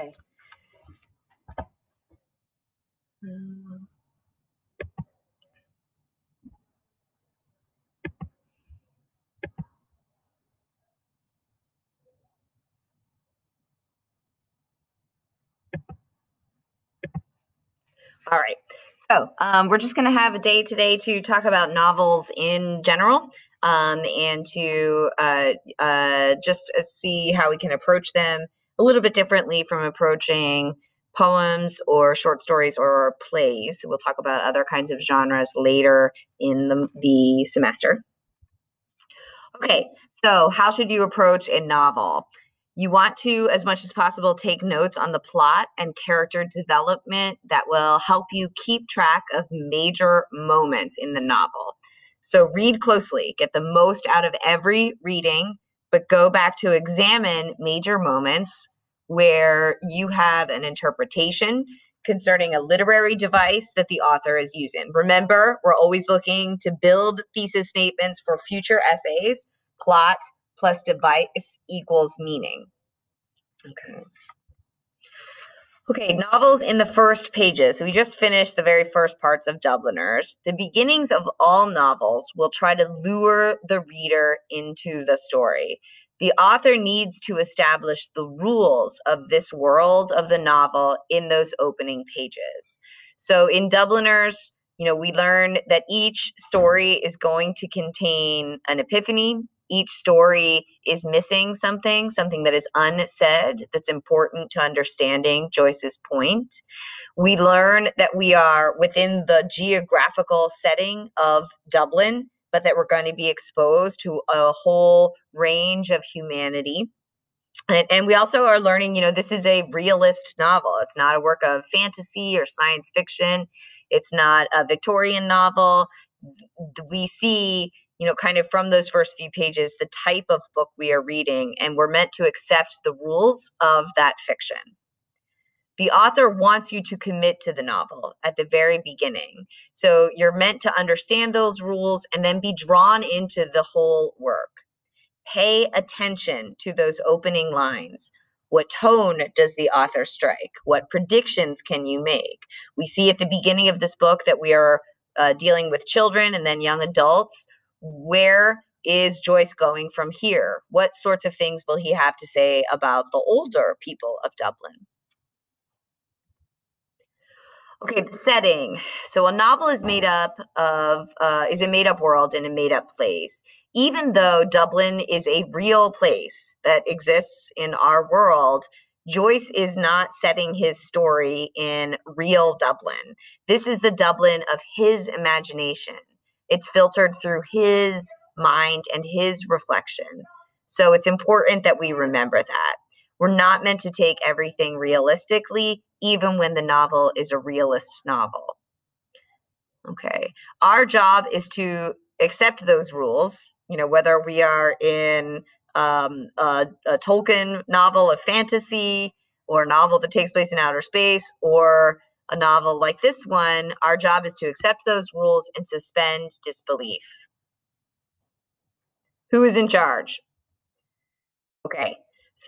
Okay. Um, All right. So um, we're just going to have a day today to talk about novels in general um, and to uh, uh, just uh, see how we can approach them a little bit differently from approaching poems or short stories or plays. We'll talk about other kinds of genres later in the, the semester. Okay, so how should you approach a novel? You want to, as much as possible, take notes on the plot and character development that will help you keep track of major moments in the novel. So read closely, get the most out of every reading, but go back to examine major moments where you have an interpretation concerning a literary device that the author is using. Remember, we're always looking to build thesis statements for future essays, plot, plus device equals meaning. Okay. Okay, novels in the first pages. So we just finished the very first parts of Dubliners. The beginnings of all novels will try to lure the reader into the story. The author needs to establish the rules of this world of the novel in those opening pages. So in Dubliners, you know, we learn that each story is going to contain an epiphany, each story is missing something, something that is unsaid that's important to understanding Joyce's point. We learn that we are within the geographical setting of Dublin, but that we're going to be exposed to a whole range of humanity. And, and, we also are learning, you know, this is a realist novel. It's not a work of fantasy or science fiction. It's not a Victorian novel. We see you know, kind of from those first few pages, the type of book we are reading, and we're meant to accept the rules of that fiction. The author wants you to commit to the novel at the very beginning. So you're meant to understand those rules and then be drawn into the whole work. Pay attention to those opening lines. What tone does the author strike? What predictions can you make? We see at the beginning of this book that we are uh, dealing with children and then young adults where is Joyce going from here? What sorts of things will he have to say about the older people of Dublin? Okay, the setting. So a novel is made up of uh, is a made up world in a made up place. Even though Dublin is a real place that exists in our world, Joyce is not setting his story in real Dublin. This is the Dublin of his imagination. It's filtered through his mind and his reflection. So it's important that we remember that. We're not meant to take everything realistically, even when the novel is a realist novel. Okay. Our job is to accept those rules, you know, whether we are in um, a, a Tolkien novel of fantasy or a novel that takes place in outer space or a novel like this one, our job is to accept those rules and suspend disbelief. Who is in charge? Okay,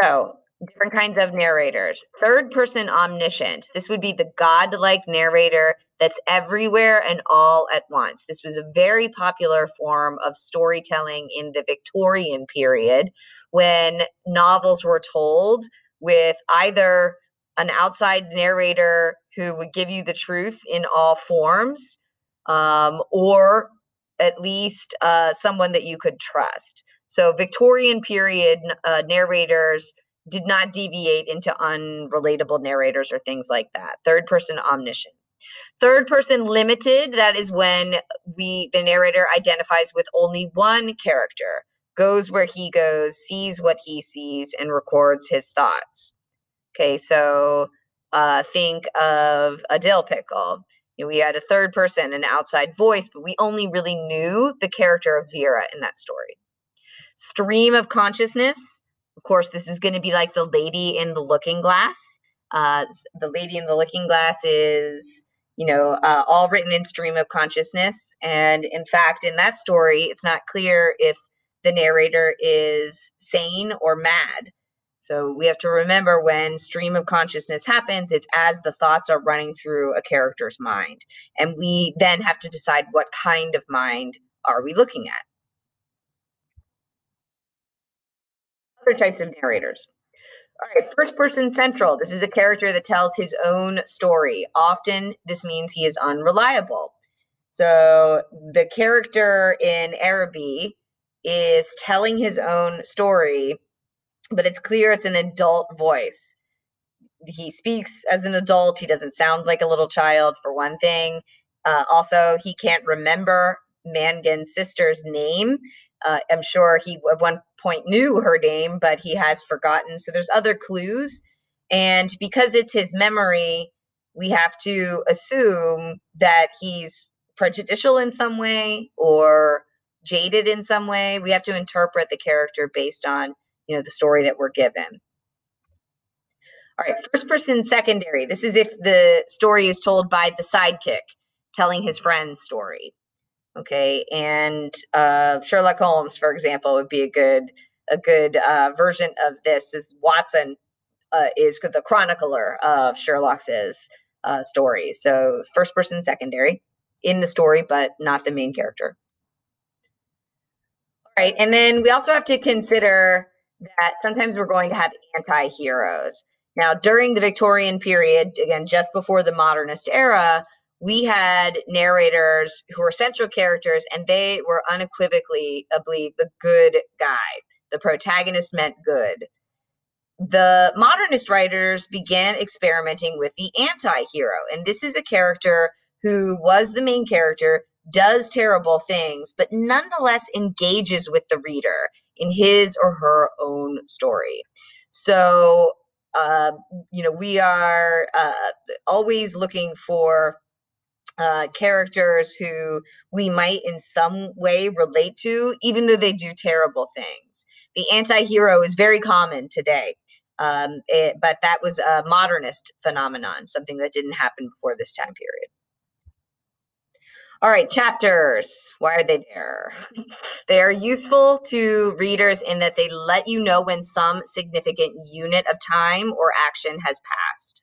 so different kinds of narrators. Third person omniscient. This would be the godlike narrator that's everywhere and all at once. This was a very popular form of storytelling in the Victorian period when novels were told with either an outside narrator who would give you the truth in all forms, um, or at least uh, someone that you could trust. So, Victorian period uh, narrators did not deviate into unrelatable narrators or things like that. Third person omniscient. Third person limited, that is when we the narrator identifies with only one character, goes where he goes, sees what he sees, and records his thoughts. Okay, so uh, think of a dill pickle. You know, we had a third person, an outside voice, but we only really knew the character of Vera in that story. Stream of consciousness. Of course, this is going to be like the lady in the looking glass. Uh, the lady in the looking glass is, you know, uh, all written in stream of consciousness. And in fact, in that story, it's not clear if the narrator is sane or mad. So we have to remember when stream of consciousness happens, it's as the thoughts are running through a character's mind. And we then have to decide what kind of mind are we looking at. Other types of narrators. All right, first person central. This is a character that tells his own story. Often this means he is unreliable. So the character in Araby is telling his own story, but it's clear it's an adult voice. He speaks as an adult. He doesn't sound like a little child, for one thing. Uh, also, he can't remember Mangan's sister's name. Uh, I'm sure he at one point knew her name, but he has forgotten. So there's other clues. And because it's his memory, we have to assume that he's prejudicial in some way or jaded in some way. We have to interpret the character based on, you know, the story that we're given. All right, first person secondary. This is if the story is told by the sidekick telling his friend's story. Okay, and uh, Sherlock Holmes, for example, would be a good a good uh, version of this. Is Watson uh, is the chronicler of Sherlock's uh, stories. So first person secondary in the story, but not the main character. All right, and then we also have to consider that sometimes we're going to have anti-heroes. Now, during the Victorian period, again, just before the modernist era, we had narrators who were central characters and they were unequivocally, I believe, the good guy. The protagonist meant good. The modernist writers began experimenting with the anti hero. And this is a character who was the main character, does terrible things, but nonetheless engages with the reader in his or her own story. So, uh, you know, we are uh, always looking for uh, characters who we might in some way relate to, even though they do terrible things. The anti hero is very common today. Um, it, but that was a modernist phenomenon, something that didn't happen before this time period. All right, chapters. Why are they there? they are useful to readers in that they let you know when some significant unit of time or action has passed.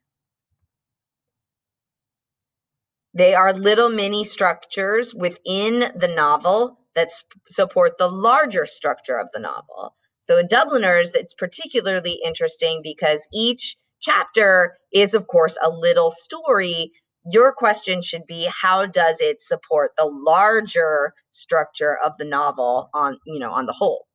They are little mini structures within the novel that support the larger structure of the novel. So in Dubliners, it's particularly interesting because each chapter is, of course, a little story. Your question should be how does it support the larger structure of the novel on, you know, on the whole?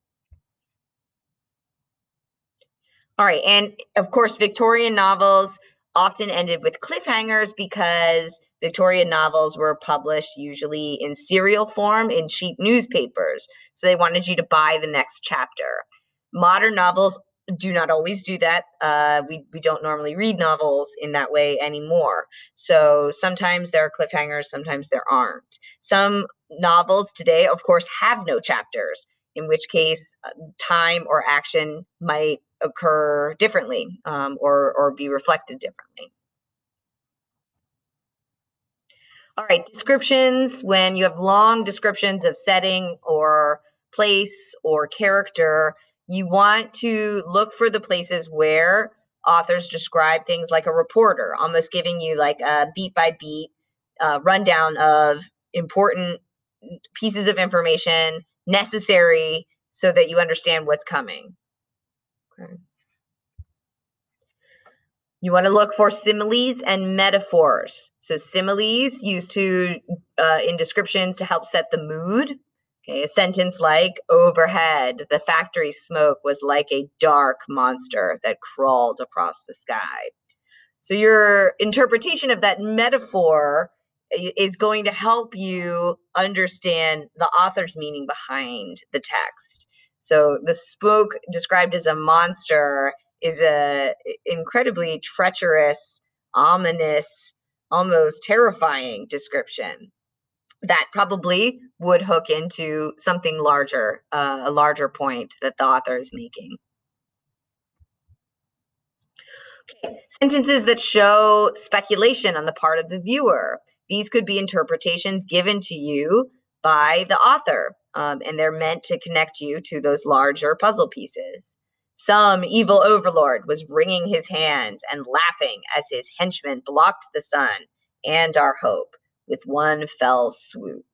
All right, and of course, Victorian novels often ended with cliffhangers because Victorian novels were published usually in serial form in cheap newspapers. So they wanted you to buy the next chapter. Modern novels do not always do that. Uh, we, we don't normally read novels in that way anymore. So sometimes there are cliffhangers, sometimes there aren't. Some novels today, of course, have no chapters, in which case uh, time or action might occur differently um, or, or be reflected differently. All right, descriptions. When you have long descriptions of setting or place or character, you want to look for the places where authors describe things like a reporter, almost giving you like a beat by beat uh, rundown of important pieces of information necessary so that you understand what's coming. Okay. You want to look for similes and metaphors. So similes used to uh, in descriptions to help set the mood. Okay, a sentence like overhead, the factory smoke was like a dark monster that crawled across the sky. So your interpretation of that metaphor is going to help you understand the author's meaning behind the text. So the smoke described as a monster is a incredibly treacherous, ominous, almost terrifying description that probably would hook into something larger, uh, a larger point that the author is making. Okay. Sentences that show speculation on the part of the viewer. These could be interpretations given to you by the author, um, and they're meant to connect you to those larger puzzle pieces. Some evil overlord was wringing his hands and laughing as his henchmen blocked the sun and our hope with one fell swoop.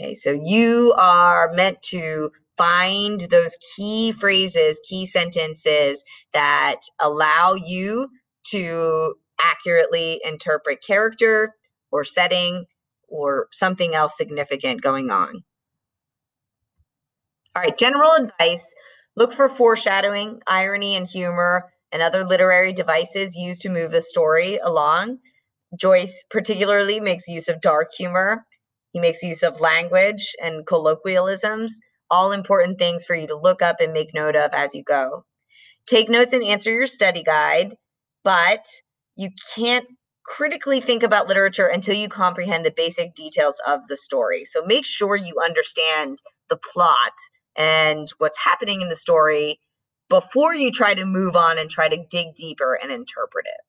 Okay, so you are meant to find those key phrases, key sentences that allow you to accurately interpret character or setting or something else significant going on. All right, general advice look for foreshadowing, irony, and humor, and other literary devices used to move the story along. Joyce particularly makes use of dark humor. He makes use of language and colloquialisms, all important things for you to look up and make note of as you go. Take notes and answer your study guide, but you can't critically think about literature until you comprehend the basic details of the story. So make sure you understand the plot and what's happening in the story before you try to move on and try to dig deeper and interpret it.